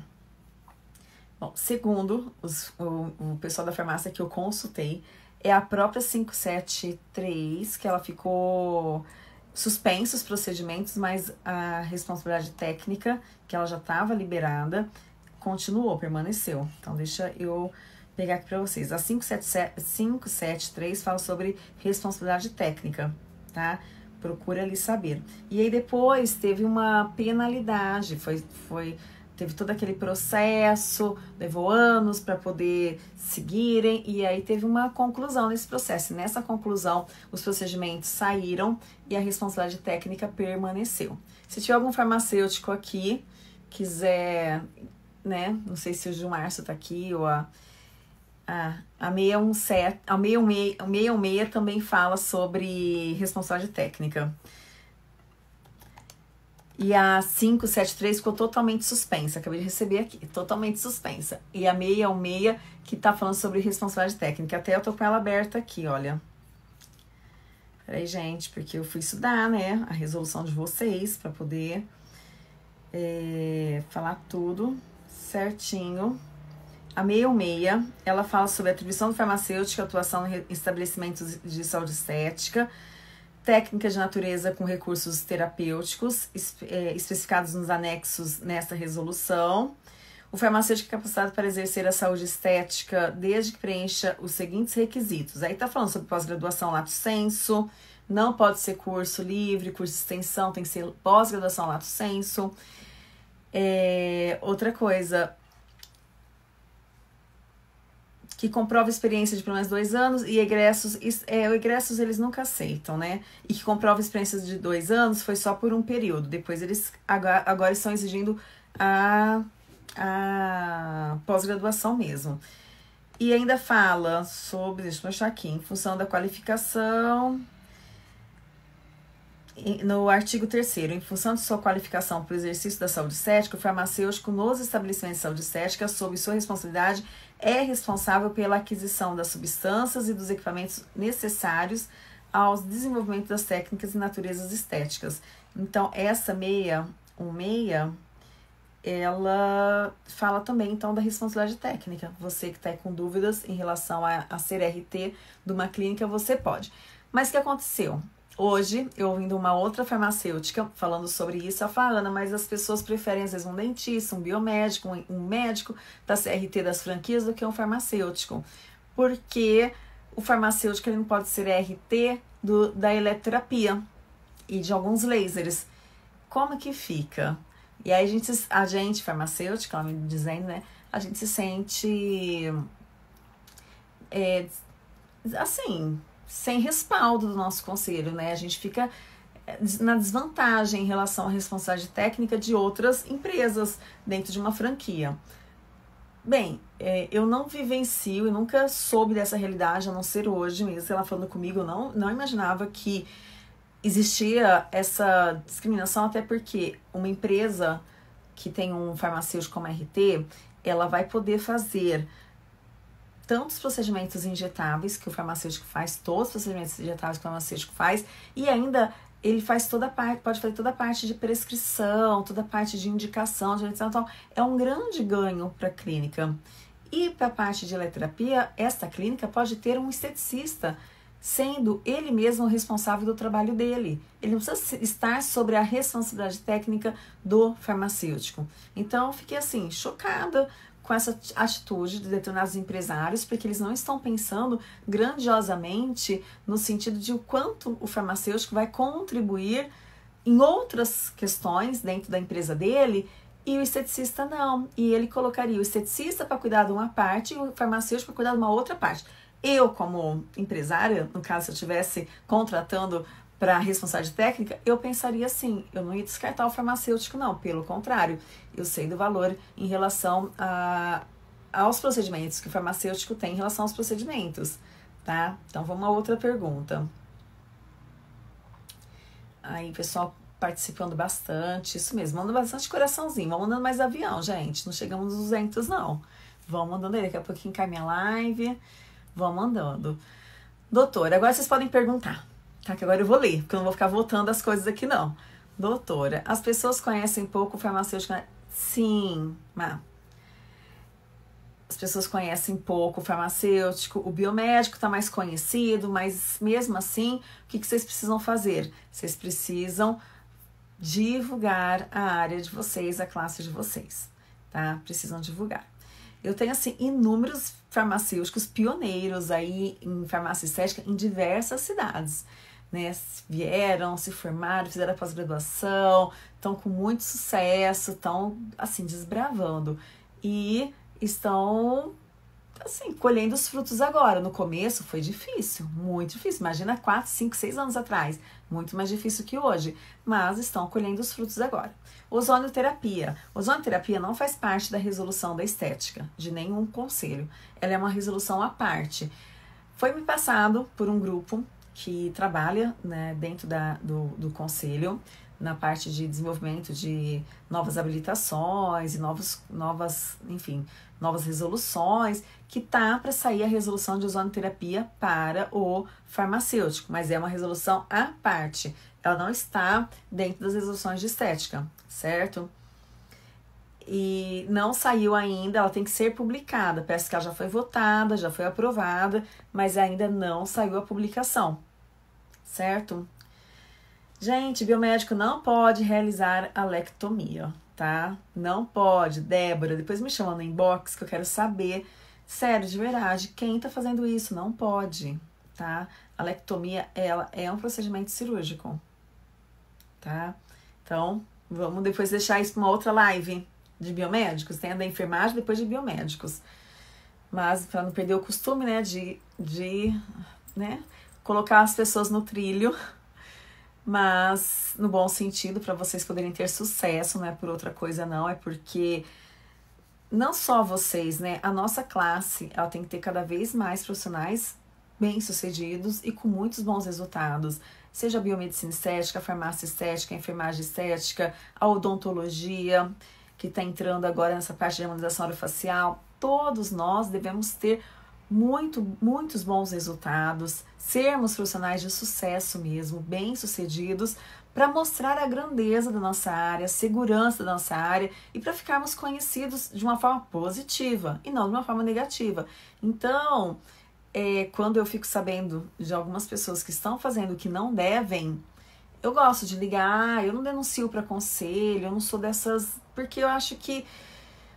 Bom, segundo os, o, o pessoal da farmácia que eu consultei, é a própria 573, que ela ficou suspensa os procedimentos, mas a responsabilidade técnica, que ela já estava liberada, continuou, permaneceu. Então, deixa eu pegar aqui para vocês. A 577, 573 fala sobre responsabilidade técnica, tá? Procura ali saber. E aí depois teve uma penalidade, foi, foi teve todo aquele processo, levou anos para poder seguirem e aí teve uma conclusão nesse processo. Nessa conclusão, os procedimentos saíram e a responsabilidade técnica permaneceu. Se tiver algum farmacêutico aqui, quiser, né, não sei se o Gilmarcio tá aqui ou a a, a 617, a 616, 616 também fala sobre responsabilidade técnica. E a 573 ficou totalmente suspensa. Acabei de receber aqui, totalmente suspensa. E a 616 que tá falando sobre responsabilidade técnica. Até eu tô com ela aberta aqui, olha. Peraí, gente, porque eu fui estudar, né, a resolução de vocês para poder é, falar tudo certinho. A 616, ela fala sobre atribuição farmacêutica, atuação em estabelecimentos de saúde estética, técnica de natureza com recursos terapêuticos é, especificados nos anexos nesta resolução. O farmacêutico é capacitado para exercer a saúde estética desde que preencha os seguintes requisitos. Aí está falando sobre pós-graduação lato senso, não pode ser curso livre, curso de extensão, tem que ser pós-graduação lato senso. É, outra coisa, que comprova experiência de pelo menos dois anos e egressos, é, egressos eles nunca aceitam, né? E que comprova experiências de dois anos foi só por um período. Depois eles agora, agora estão exigindo a, a pós-graduação mesmo. E ainda fala sobre, deixa eu mostrar aqui, em função da qualificação no artigo 3 em função de sua qualificação para o exercício da saúde estética, o farmacêutico nos estabelecimentos de saúde estética, sob sua responsabilidade, é responsável pela aquisição das substâncias e dos equipamentos necessários ao desenvolvimento das técnicas e naturezas estéticas. Então, essa meia, um meia, ela fala também então da responsabilidade técnica. Você que está com dúvidas em relação a, a ser RT de uma clínica, você pode. Mas o que aconteceu? Hoje, eu ouvindo uma outra farmacêutica falando sobre isso, ela fala, Ana, mas as pessoas preferem às vezes um dentista, um biomédico, um, médico da CRT das franquias do que um farmacêutico. Porque o farmacêutico ele não pode ser RT do, da eletroterapia e de alguns lasers. Como que fica? E aí a gente, a gente farmacêutica, ela me dizendo, né? A gente se sente é, assim, sem respaldo do nosso conselho, né? A gente fica eh, na desvantagem em relação à responsabilidade técnica de outras empresas dentro de uma franquia. Bem, é, eu não vivencio e nunca soube dessa realidade, a não ser hoje mesmo, ela falando comigo, eu não, não imaginava que existia essa discriminação, até porque uma empresa que tem um farmacêutico como RT, ela vai poder fazer tantos procedimentos injetáveis que o farmacêutico faz, todos os procedimentos injetáveis que o farmacêutico faz, e ainda ele faz toda a parte, pode fazer toda a parte de prescrição, toda a parte de indicação, de orientação, então é um grande ganho para a clínica. E para a parte de eletroterapia, esta clínica pode ter um esteticista, sendo ele mesmo responsável do trabalho dele. Ele não precisa estar sobre a responsabilidade técnica do farmacêutico. Então, fiquei assim, chocada com essa atitude de determinados empresários, porque eles não estão pensando grandiosamente no sentido de o quanto o farmacêutico vai contribuir em outras questões dentro da empresa dele e o esteticista não. E ele colocaria o esteticista para cuidar de uma parte e o farmacêutico para cuidar de uma outra parte. Eu, como empresária, no caso, se eu estivesse contratando para responsabilidade técnica, eu pensaria assim, eu não ia descartar o farmacêutico, não, pelo contrário, eu sei do valor em relação a, aos procedimentos que o farmacêutico tem em relação aos procedimentos, tá? Então vamos a outra pergunta. Aí, pessoal participando bastante, isso mesmo, mandando bastante coraçãozinho, vamos mandando mais avião, gente, não chegamos nos 200 não. Vamos mandando aí, daqui a pouquinho cai minha live, vamos mandando. Doutora, agora vocês podem perguntar. Tá, que agora eu vou ler, porque eu não vou ficar voltando as coisas aqui, não. Doutora, as pessoas conhecem pouco farmacêutico? Sim, mas as pessoas conhecem pouco o farmacêutico, o biomédico está mais conhecido, mas mesmo assim, o que, que vocês precisam fazer? Vocês precisam divulgar a área de vocês, a classe de vocês, tá? Precisam divulgar. Eu tenho, assim, inúmeros farmacêuticos pioneiros aí em farmácia estética em diversas cidades né, vieram, se formaram, fizeram a pós-graduação, estão com muito sucesso, estão assim desbravando e estão assim colhendo os frutos agora. No começo foi difícil, muito difícil. Imagina 4, 5, 6 anos atrás, muito mais difícil que hoje, mas estão colhendo os frutos agora. Ozonioterapia. Ozonioterapia não faz parte da resolução da estética, de nenhum conselho. Ela é uma resolução à parte. Foi me passado por um grupo que trabalha né, dentro da, do, do conselho na parte de desenvolvimento de novas habilitações e novos, novas, enfim, novas resoluções, que tá para sair a resolução de ozonoterapia para o farmacêutico, mas é uma resolução à parte. Ela não está dentro das resoluções de estética, certo? E não saiu ainda, ela tem que ser publicada. Parece que ela já foi votada, já foi aprovada, mas ainda não saiu a publicação certo? Gente, biomédico não pode realizar a lectomia, tá? Não pode. Débora, depois me chama no inbox que eu quero saber, sério, de verdade, quem tá fazendo isso? Não pode, tá? A lectomia, ela é um procedimento cirúrgico, tá? Então, vamos depois deixar isso para uma outra live de biomédicos. Tem a da enfermagem, depois de biomédicos. Mas para não perder o costume, né, de, de né, colocar as pessoas no trilho mas no bom sentido, para vocês poderem ter sucesso, não é por outra coisa, não, é porque não só vocês, né? A nossa classe, ela tem que ter cada vez mais profissionais bem-sucedidos e com muitos bons resultados. Seja a biomedicina estética, a farmácia estética, a enfermagem estética, a odontologia, que está entrando agora nessa parte de harmonização orofacial. Todos nós devemos ter muito, muitos bons resultados, sermos profissionais de sucesso mesmo, bem-sucedidos, para mostrar a grandeza da nossa área, a segurança da nossa área e para ficarmos conhecidos de uma forma positiva e não de uma forma negativa. Então, é, quando eu fico sabendo de algumas pessoas que estão fazendo o que não devem, eu gosto de ligar, eu não denuncio para conselho, eu não sou dessas. Porque eu acho que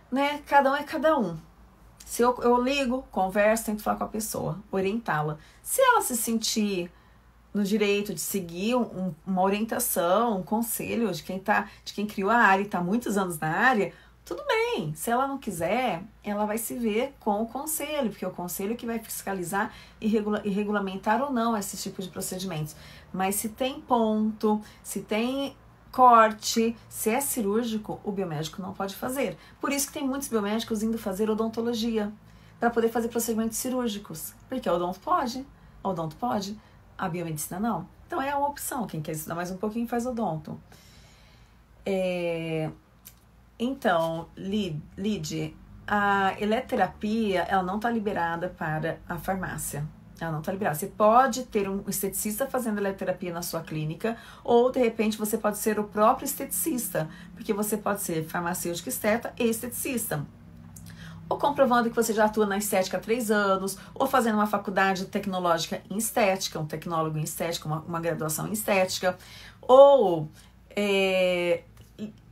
né, cada um é cada um. Se eu, eu ligo, converso, tento falar com a pessoa, orientá-la. Se ela se sentir no direito de seguir um, uma orientação, um conselho de quem tá, de quem criou a área e está muitos anos na área, tudo bem. Se ela não quiser, ela vai se ver com o conselho, porque é o conselho que vai fiscalizar e, regula, e regulamentar ou não esse tipo de procedimentos. Mas se tem ponto, se tem corte, se é cirúrgico, o biomédico não pode fazer. Por isso que tem muitos biomédicos indo fazer odontologia, para poder fazer procedimentos cirúrgicos. Porque o odonto pode, o odonto pode, a biomedicina não. Então é uma opção, quem quer estudar mais um pouquinho faz odonto. É... Então, Lid, a eletroterapia ela não está liberada para a farmácia. Ela não está liberada. Você pode ter um esteticista fazendo eletroterapia na sua clínica, ou de repente você pode ser o próprio esteticista, porque você pode ser farmacêutico esteta e esteticista. Ou comprovando que você já atua na estética há três anos, ou fazendo uma faculdade tecnológica em estética, um tecnólogo em estética, uma, uma graduação em estética, ou é,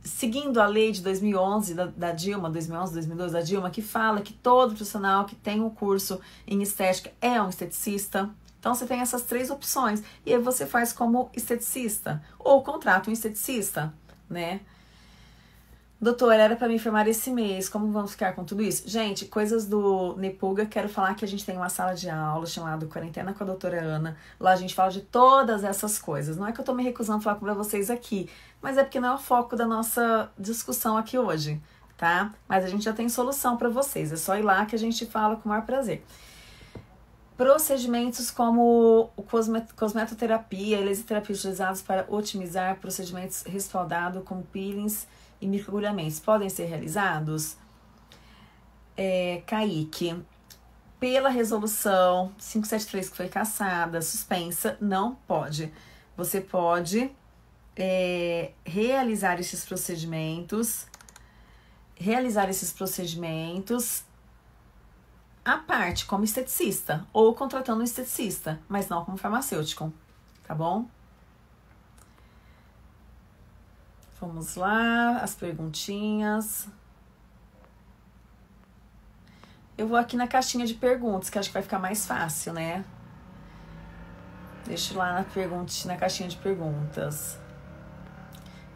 seguindo a lei de 2011 da, da, Dilma, 2011, 2012 da Dilma, que fala que todo profissional que tem um curso em estética é um esteticista. Então você tem essas três opções e aí você faz como esteticista ou contrata um esteticista, né? Doutor, era para me informar esse mês, como vamos ficar com tudo isso? Gente, coisas do Nepuga, quero falar que a gente tem uma sala de aula chamada Quarentena com a Doutora Ana. Lá a gente fala de todas essas coisas. Não é que eu tô me recusando a falar com vocês aqui, mas é porque não é o foco da nossa discussão aqui hoje, tá? Mas a gente já tem solução para vocês, é só ir lá que a gente fala com o maior prazer. Procedimentos como cosmetoterapia e laserterapia utilizados para otimizar procedimentos respaldados como peelings e microagulhamentos podem ser realizados? É, Kaique, pela resolução 573 que foi caçada, suspensa, não pode. Você pode é, realizar esses procedimentos, realizar esses procedimentos à parte, como esteticista, ou contratando um esteticista, mas não como farmacêutico, tá bom? Vamos lá, as perguntinhas. Eu vou aqui na caixinha de perguntas, que acho que vai ficar mais fácil, né? Deixa lá na, pergunta, na caixinha de perguntas.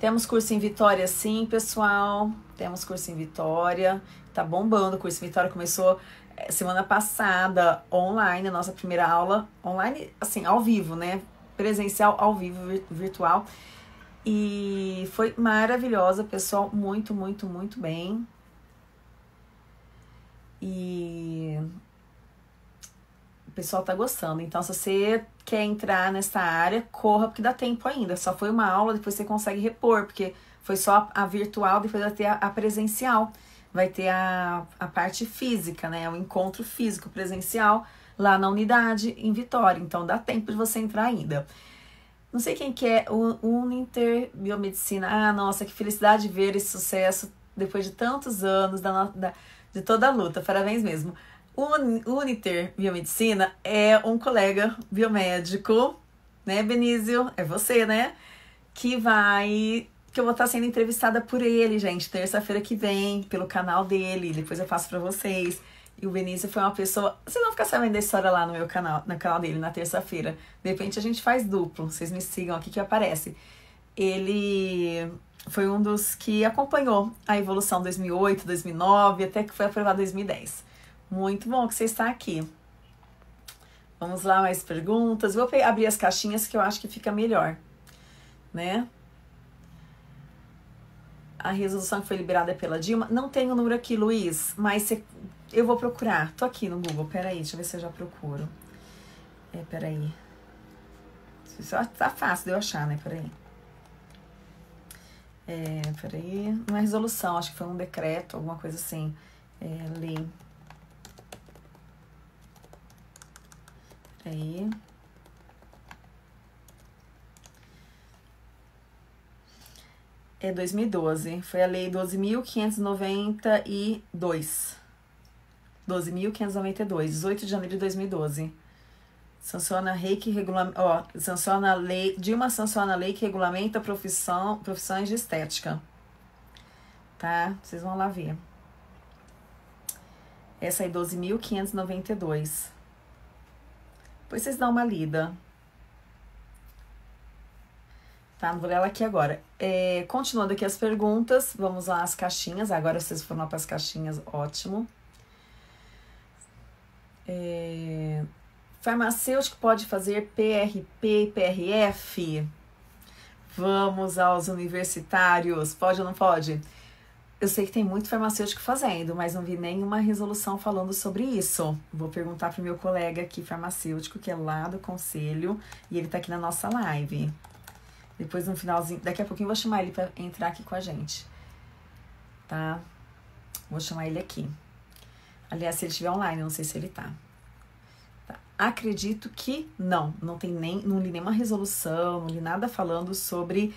Temos curso em Vitória, sim, pessoal. Temos curso em Vitória. Tá bombando. O curso em Vitória começou eh, semana passada, online, a nossa primeira aula. Online, assim, ao vivo, né? Presencial, ao vivo, virtual. E foi maravilhosa, pessoal, muito, muito, muito bem. E o pessoal tá gostando. Então, se você quer entrar nessa área, corra, porque dá tempo ainda. Só foi uma aula, depois você consegue repor, porque foi só a virtual, depois vai ter a, a presencial. Vai ter a, a parte física, né? O encontro físico presencial lá na unidade em Vitória. Então, dá tempo de você entrar ainda. Não sei quem que é, o Uninter Biomedicina. Ah, nossa, que felicidade ver esse sucesso depois de tantos anos da, da, de toda a luta. Parabéns mesmo. O Uniter Biomedicina é um colega biomédico, né, Benício? É você, né? que vai que eu vou estar sendo entrevistada por ele, gente, terça-feira que vem, pelo canal dele, depois eu faço para vocês. E o Benício foi uma pessoa. Vocês vão ficar sabendo da história lá no meu canal, no canal dele, na terça-feira. De repente a gente faz duplo. Vocês me sigam aqui que aparece. Ele foi um dos que acompanhou a evolução 2008, 2009, até que foi aprovado 2010. Muito bom que você está aqui. Vamos lá, mais perguntas. Vou abrir as caixinhas que eu acho que fica melhor, né? a resolução que foi liberada pela Dilma. Não tem o número aqui, Luiz, mas cê, eu vou procurar. Tô aqui no Google, peraí, deixa eu ver se eu já procuro. É, peraí. Isso tá fácil de eu achar, né? Peraí. É, peraí. É resolução, acho que foi um decreto, alguma coisa assim. É, lei. Peraí. é 2012. Foi a lei 12.592. 12.592, 18 de janeiro de 2012. Sanciona a lei que regulamenta, ó, sanciona a lei, Dilma sanciona a lei que regulamenta profissão, profissões de estética. Tá? Vocês vão lá ver. Essa aí 12.592. Depois vocês dão uma lida tá? Não vou ler ela aqui agora. É, continuando aqui as perguntas, vamos lá às caixinhas. Agora vocês foram lá para as caixinhas, ótimo. É, farmacêutico pode fazer PRP, PRF? Vamos aos universitários. Pode ou não pode? Eu sei que tem muito farmacêutico fazendo, mas não vi nenhuma resolução falando sobre isso. Vou perguntar para o meu colega aqui, farmacêutico, que é lá do conselho, e ele está aqui na nossa live. Depois no finalzinho, daqui a pouquinho eu vou chamar ele para entrar aqui com a gente. Tá? Vou chamar ele aqui. Aliás, se ele estiver online, não sei se ele tá. tá. Acredito que não, não tem nem, não li nenhuma resolução, não li nada falando sobre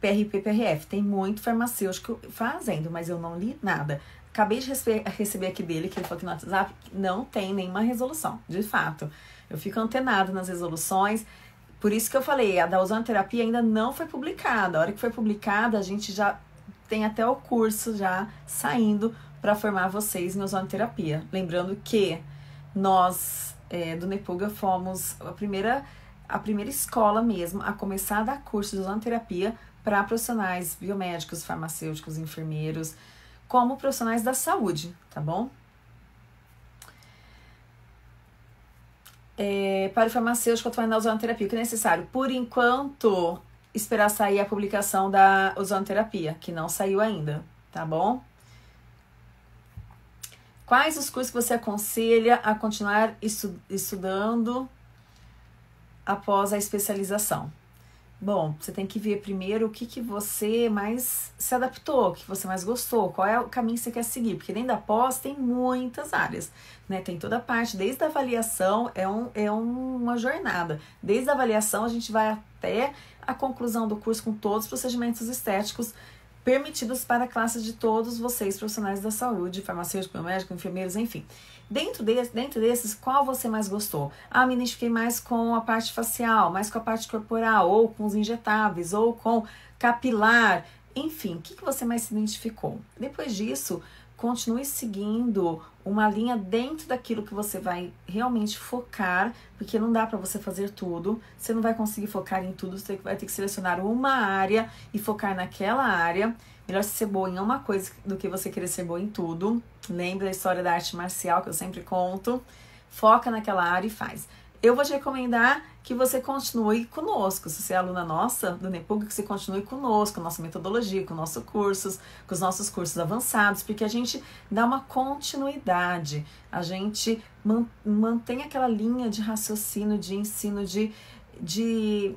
PRP, é, PRF. Tem muito farmacêutico fazendo, mas eu não li nada. Acabei de receber aqui dele, que ele falou que no WhatsApp não tem nenhuma resolução, de fato. Eu fico antenado nas resoluções. Por isso que eu falei, a da ozonoterapia ainda não foi publicada. A hora que foi publicada, a gente já tem até o curso já saindo para formar vocês em ozonoterapia. Lembrando que nós é, do Nepuga fomos a primeira, a primeira escola mesmo a começar a dar curso de ozonoterapia para profissionais biomédicos, farmacêuticos, enfermeiros, como profissionais da saúde, tá bom? é, para o farmacêutico atuar na ozonoterapia, o que é necessário? Por enquanto, esperar sair a publicação da ozonoterapia, que não saiu ainda, tá bom? Quais os cursos que você aconselha a continuar estu estudando após a especialização? Bom, você tem que ver primeiro o que, que você mais se adaptou, o que você mais gostou, qual é o caminho que você quer seguir, porque dentro da pós tem muitas áreas, né? Tem toda a parte, desde a avaliação, é, um, é uma jornada. Desde a avaliação, a gente vai até a conclusão do curso com todos os procedimentos estéticos permitidos para a classe de todos vocês, profissionais da saúde, farmacêutico, biomédico, enfermeiros, enfim. Dentro, desse, dentro desses, qual você mais gostou? Ah, me identifiquei mais com a parte facial, mais com a parte corporal, ou com os injetáveis, ou com capilar, enfim, o que, que você mais se identificou? Depois disso, continue seguindo uma linha dentro daquilo que você vai realmente focar, porque não dá para você fazer tudo, você não vai conseguir focar em tudo, você vai ter que selecionar uma área e focar naquela área. Melhor ser boa em uma coisa do que você querer ser boa em tudo. Lembra da história da arte marcial que eu sempre conto? Foca naquela área e faz. Eu vou te recomendar que você continue conosco. Se você é aluna nossa do NEPUG, que você continue conosco, com a nossa metodologia, com nossos cursos, com os nossos cursos avançados, porque a gente dá uma continuidade, a gente mantém aquela linha de raciocínio, de ensino, de, de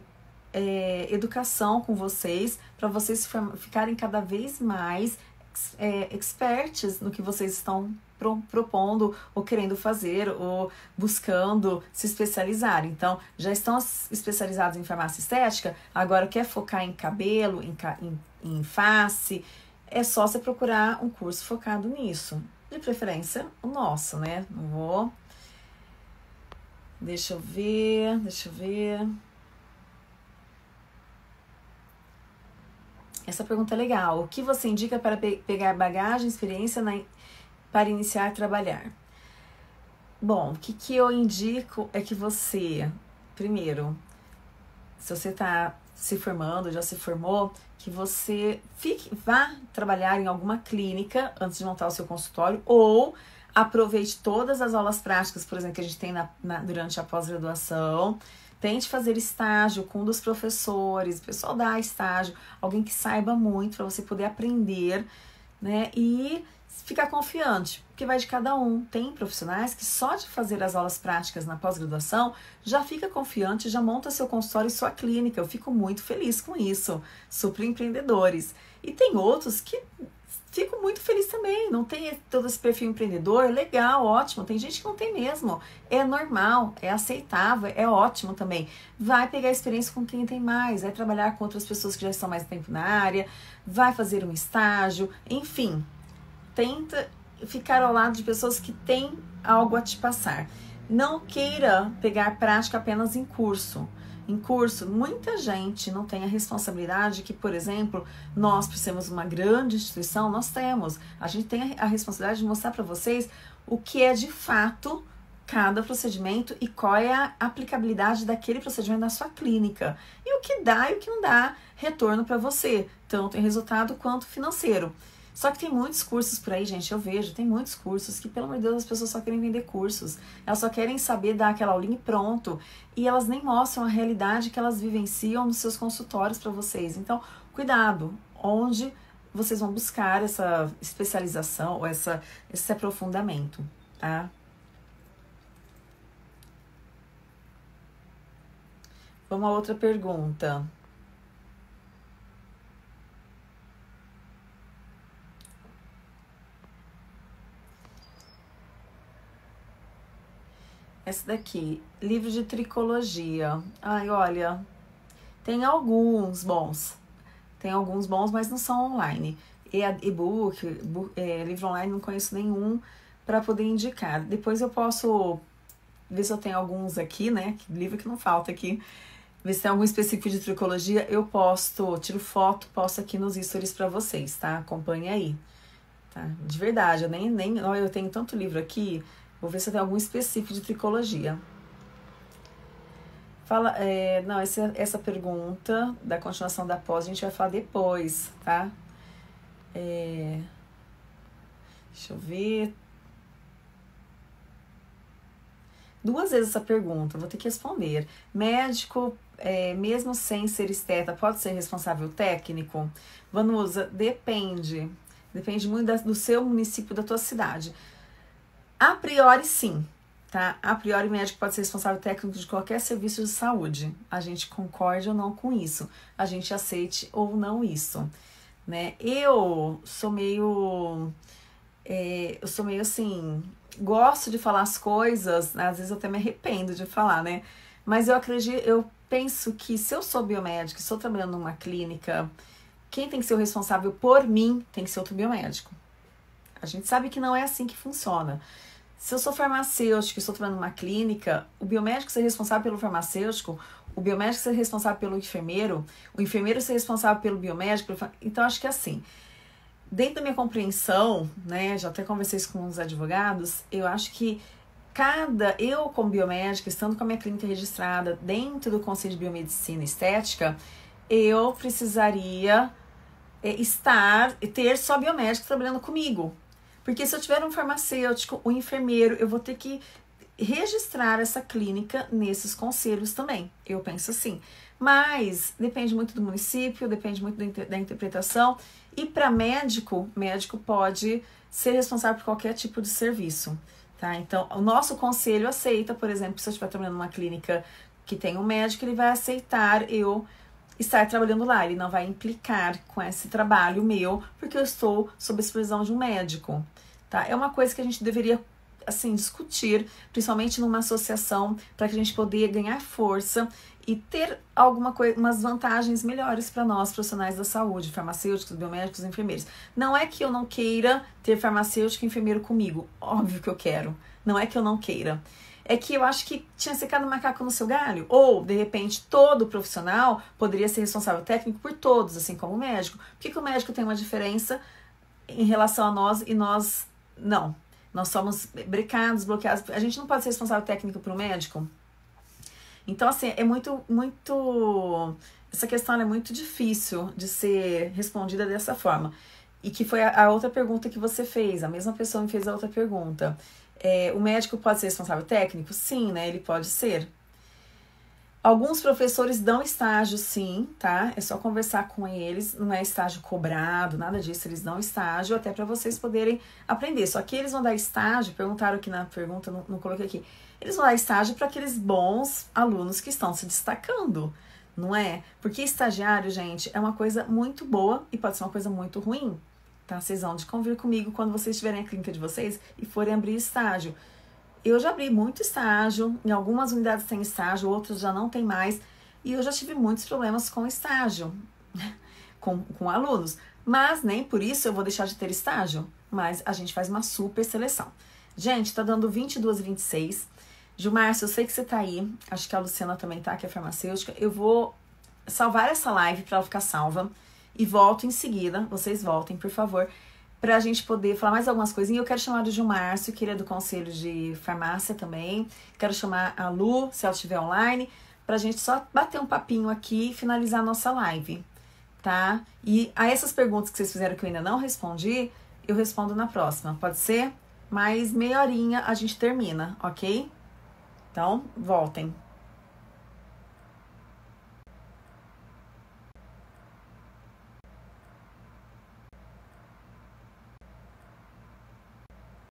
é, educação com vocês, para vocês ficarem cada vez mais é, experts no que vocês estão pro, propondo ou querendo fazer ou buscando se especializar. Então, já estão especializados em farmácia estética, agora quer focar em cabelo, em, em, em face, é só você procurar um curso focado nisso. De preferência, o nosso, né? Não vou. Deixa eu ver, deixa eu ver. Essa pergunta é legal. O que você indica para pe pegar bagagem, experiência na, para iniciar a trabalhar? Bom, o que, que eu indico é que você, primeiro, se você está se formando, já se formou, que você fique, vá trabalhar em alguma clínica antes de montar o seu consultório ou aproveite todas as aulas práticas, por exemplo, que a gente tem na, na durante a pós-graduação. Tente fazer estágio com um dos professores, o pessoal dá estágio, alguém que saiba muito para você poder aprender, né? E ficar confiante, porque vai de cada um. Tem profissionais que só de fazer as aulas práticas na pós-graduação já fica confiante, já monta seu consultório e sua clínica. Eu fico muito feliz com isso. Super empreendedores. E tem outros que fico muito feliz também. Não tem todo esse perfil empreendedor, legal, ótimo. Tem gente que não tem mesmo. É normal, é aceitável, é ótimo também. Vai pegar experiência com quem tem mais, vai trabalhar com outras pessoas que já estão mais tempo na área, vai fazer um estágio, enfim tenta ficar ao lado de pessoas que têm algo a te passar. Não queira pegar prática apenas em curso. Em curso, muita gente não tem a responsabilidade que, por exemplo, nós, por uma grande instituição, nós temos. A gente tem a responsabilidade de mostrar para vocês o que é de fato cada procedimento e qual é a aplicabilidade daquele procedimento na sua clínica. E o que dá e o que não dá retorno para você, tanto em resultado quanto financeiro. Só que tem muitos cursos por aí, gente, eu vejo, tem muitos cursos que, pelo amor de Deus, as pessoas só querem vender cursos. Elas só querem saber dar aquela aulinha e pronto. E elas nem mostram a realidade que elas vivenciam nos seus consultórios para vocês. Então, cuidado, onde vocês vão buscar essa especialização ou essa, esse aprofundamento, tá? Vamos a outra pergunta. Esse daqui, livro de tricologia. Ai, olha, tem alguns bons. Tem alguns bons, mas não são online. E-book, é, livro online, não conheço nenhum para poder indicar. Depois eu posso ver se eu tenho alguns aqui, né? Livro que não falta aqui. Ver se tem algum específico de tricologia. Eu posto, tiro foto, posto aqui nos stories para vocês, tá? Acompanhe aí. Tá? De verdade, eu nem, nem. Olha, eu tenho tanto livro aqui Vou ver se tem algum específico de tricologia. Fala, é, não, essa, essa pergunta da continuação da pós a gente vai falar depois, tá? É, deixa eu ver. Duas vezes essa pergunta, vou ter que responder. Médico, é, mesmo sem ser esteta, pode ser responsável técnico? Vanusa, depende. Depende muito da, do seu município, da tua cidade. A priori, sim, tá? A priori, o médico pode ser responsável técnico de qualquer serviço de saúde. A gente concorde ou não com isso. A gente aceite ou não isso, né? Eu sou meio... É, eu sou meio assim... Gosto de falar as coisas, às vezes eu até me arrependo de falar, né? Mas eu acredito, eu penso que se eu sou biomédico, estou trabalhando numa clínica, quem tem que ser o responsável por mim tem que ser outro biomédico. A gente sabe que não é assim que funciona. Se eu sou farmacêutico e estou trabalhando numa clínica, o biomédico ser responsável pelo farmacêutico, o biomédico ser responsável pelo enfermeiro, o enfermeiro ser responsável pelo biomédico. Pelo... Então, acho que assim. Dentro da minha compreensão, né, já até conversei isso com os advogados, eu acho que cada, eu como biomédica, estando com a minha clínica registrada dentro do Conselho de Biomedicina e Estética, eu precisaria é, estar, ter só biomédico trabalhando comigo, porque se eu tiver um farmacêutico, um enfermeiro, eu vou ter que registrar essa clínica nesses conselhos também. Eu penso assim. Mas depende muito do município, depende muito da interpretação. E para médico, médico pode ser responsável por qualquer tipo de serviço. Tá? Então, o nosso conselho aceita, por exemplo, se eu estiver trabalhando numa clínica que tem um médico, ele vai aceitar eu estar trabalhando lá. Ele não vai implicar com esse trabalho meu, porque eu estou sob a supervisão de um médico. Tá? É uma coisa que a gente deveria assim discutir, principalmente numa associação, para que a gente poder ganhar força e ter alguma coisa, umas vantagens melhores para nós profissionais da saúde, farmacêuticos, biomédicos, enfermeiros. Não é que eu não queira ter farmacêutico e enfermeiro comigo, óbvio que eu quero. Não é que eu não queira. É que eu acho que tinha secado o macaco no seu galho. Ou, de repente, todo profissional poderia ser responsável técnico por todos, assim como o médico. Por que, que o médico tem uma diferença em relação a nós e nós não? Nós somos brecados, bloqueados. A gente não pode ser responsável técnico para o médico. Então, assim, é muito, muito. Essa questão é muito difícil de ser respondida dessa forma. E que foi a, a outra pergunta que você fez. A mesma pessoa me fez a outra pergunta. É, o médico pode ser responsável técnico? Sim, né? Ele pode ser. Alguns professores dão estágio, sim, tá? É só conversar com eles, não é estágio cobrado, nada disso, eles dão estágio até para vocês poderem aprender. Só que eles vão dar estágio, perguntaram aqui na pergunta, não, não coloquei aqui. Eles vão dar estágio para aqueles bons alunos que estão se destacando, não é? Porque estagiário, gente, é uma coisa muito boa e pode ser uma coisa muito ruim, tá? Vocês vão de convir comigo quando vocês estiverem a clínica de vocês e forem abrir estágio. Eu já abri muito estágio, em algumas unidades tem estágio, outras já não tem mais, e eu já tive muitos problemas com estágio, com, com alunos. Mas nem por isso eu vou deixar de ter estágio, mas a gente faz uma super seleção. Gente, tá dando 22 e 26. Gilmar, eu sei que você tá aí, acho que a Luciana também tá, que é farmacêutica. Eu vou salvar essa live para ela ficar salva e volto em seguida. Vocês voltem, por favor para a gente poder falar mais algumas coisinhas. Eu quero chamar o Gilmárcio, que ele é do Conselho de Farmácia também. Quero chamar a Lu, se ela estiver online, para a gente só bater um papinho aqui e finalizar a nossa live, tá? E a essas perguntas que vocês fizeram que eu ainda não respondi, eu respondo na próxima, pode ser? Mais meia horinha a gente termina, ok? Então, voltem.